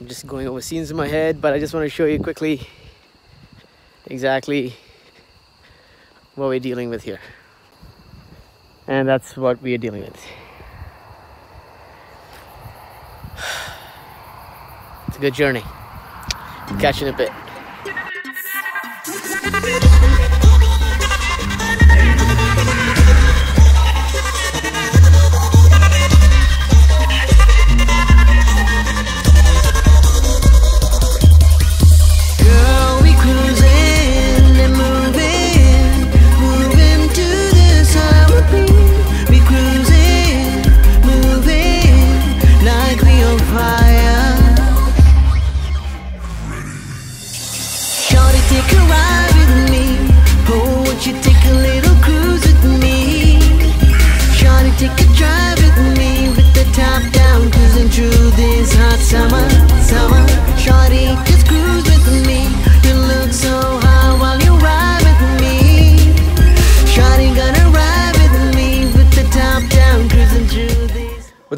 I'm just going over scenes in my head, but I just want to show you quickly exactly what we're dealing with here. And that's what we are dealing with. It's a good journey. Mm. Catching a bit.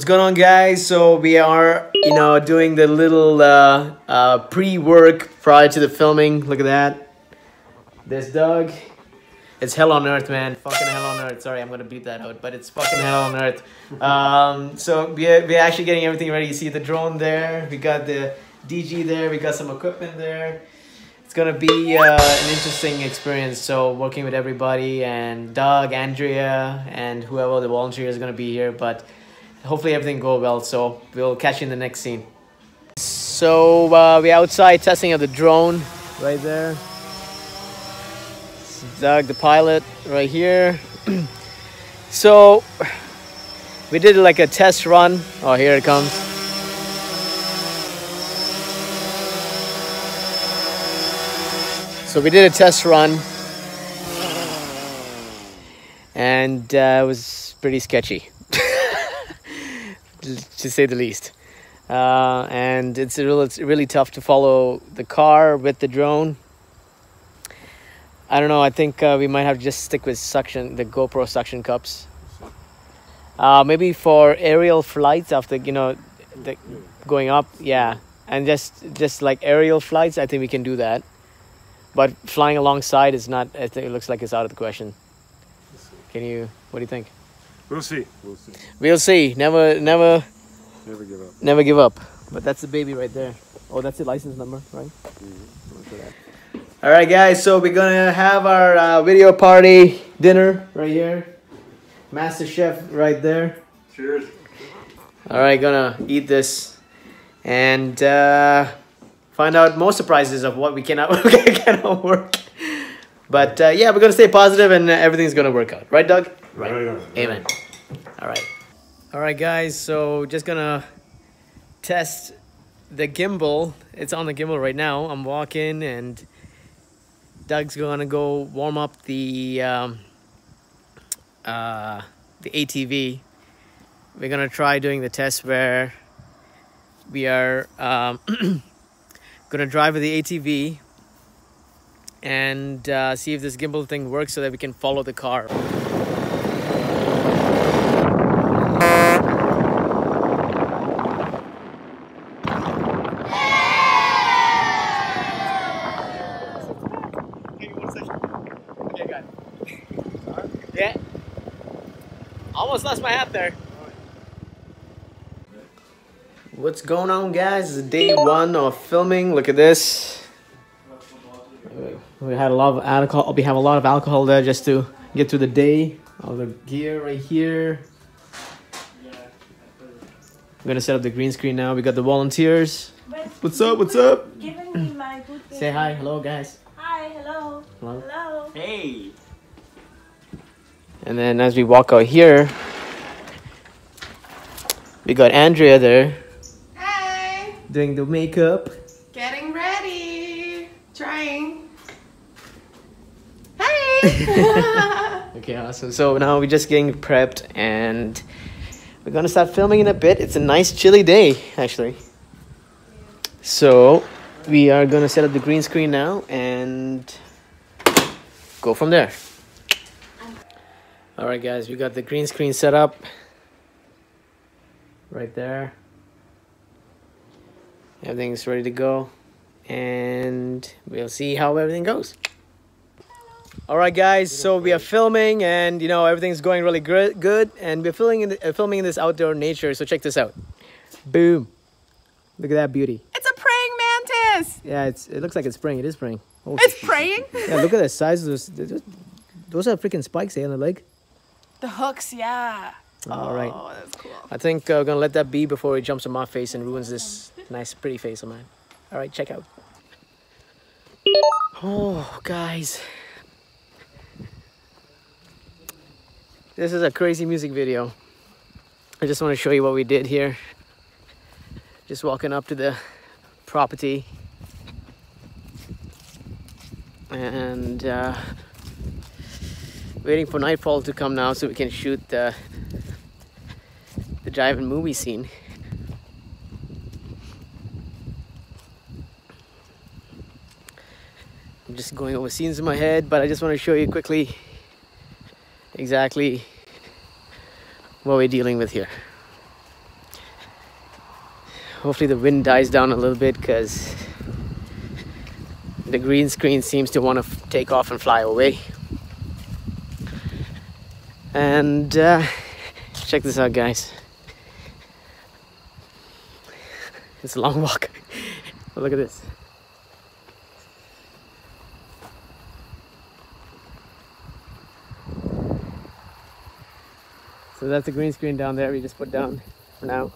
Going on, guys? So we are, you know, doing the little uh, uh, pre-work prior to the filming. Look at that. There's Doug. It's hell on earth, man. Fucking hell on earth. Sorry, I'm gonna beat that out, but it's fucking hell on earth. Um, so we're, we're actually getting everything ready. You see the drone there. We got the DG there. We got some equipment there. It's gonna be uh, an interesting experience. So working with everybody and Doug, Andrea, and whoever the volunteer is gonna be here, but hopefully everything go well so we'll catch you in the next scene. So uh, we're outside testing of the drone right there. Is Doug the pilot right here. So we did like a test run. Oh here it comes. So we did a test run. And uh, it was pretty sketchy to say the least. Uh, and it's, a real, it's really tough to follow the car with the drone. I don't know. I think uh, we might have to just stick with suction, the GoPro suction cups. Uh, maybe for aerial flights after you know, the, going up, yeah, and just just like aerial flights, I think we can do that. But flying alongside is not. I think it looks like it's out of the question. Can you? What do you think? We'll see. We'll see. We'll see. Never, never, Never give up. never give up. But that's the baby right there. Oh, that's the license number, right? All right, guys. So we're gonna have our uh, video party dinner right here. Master Chef right there. Cheers. All right, gonna eat this and uh, find out more surprises of what we cannot cannot work. But uh, yeah, we're gonna stay positive and everything's gonna work out, right, Doug? Right on. Amen. All right. All right, guys. So just gonna test the gimbal. It's on the gimbal right now. I'm walking, and Doug's gonna go warm up the um, uh, the ATV. We're gonna try doing the test where we are um, gonna drive with the ATV and uh, see if this gimbal thing works so that we can follow the car. Almost lost my hat there. What's going on, guys? It's day one of filming. Look at this. We had a lot of alcohol. We have a lot of alcohol there just to get through the day. All the gear right here. I'm gonna set up the green screen now. We got the volunteers. What's up? What's up? Giving me my good Say hi. Hello, guys. Hi, hello. Hello. Hello. Hey. And then as we walk out here, we got Andrea there Hi, doing the makeup. getting ready. Trying. Hi. Okay, awesome. So now we're just getting prepped and we're gonna start filming in a bit. It's a nice chilly day, actually. So we are gonna set up the green screen now and go from there. All right, guys, we got the green screen set up right there. Everything's ready to go, and we'll see how everything goes. All right, guys. So we are filming, and you know everything's going really good, and we're filming in the, uh, filming in this outdoor nature. So check this out. Boom! Look at that beauty. It's a praying mantis. Yeah, it's it looks like it's praying. It is praying. Oh, It's praying. yeah, look at the size of those. Those, those are freaking spikes eh, on the leg. The hooks, yeah. All right. Oh, that's cool. I think uh, we're gonna let that be before it jumps on my face and ruins this nice, pretty face of mine. All right, check out. Oh, guys. This is a crazy music video. I just want to show you what we did here. Just walking up to the property. And uh, waiting for nightfall to come now so we can shoot the the drive-in movie scene. I'm just going over scenes in my head, but I just want to show you quickly exactly what we're dealing with here. Hopefully the wind dies down a little bit because the green screen seems to want to take off and fly away. And uh, check this out, guys. It's a long walk. Look at this. So that's the green screen down there we just put down for now.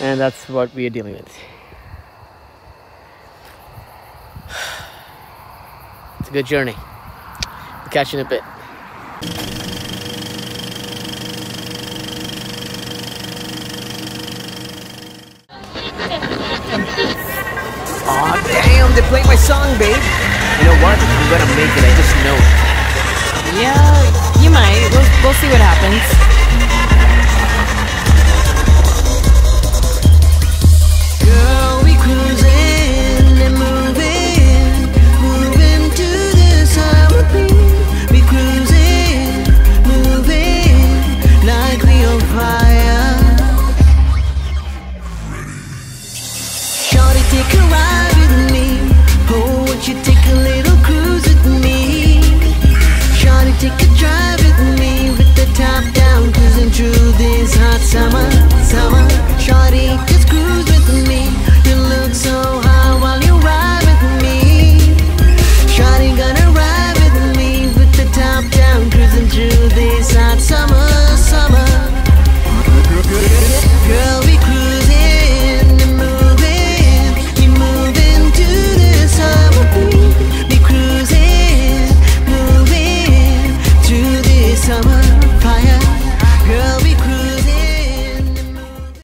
And that's what we are dealing with. It's a good journey. We'll catch you in a bit. Aw, damn, they played my song, babe. You know what? I'm gonna make it, I just know it. Yeah, you might. We'll, we'll see what happens.